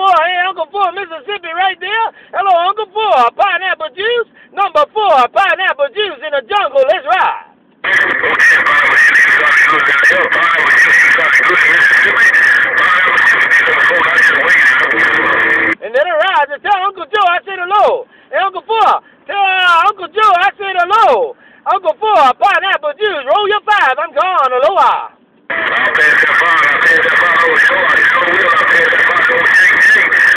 Uncle Four, Mississippi, right there. Hello, Uncle Four, pineapple juice. Number four, pineapple juice in the jungle. Let's ride. And then I ride and tell Uncle Joe I said hello. Hey, Uncle Four, tell uh, Uncle Joe I said hello. Uncle Four, pineapple juice. Roll your five. I'm gone. Aloha. I'll pass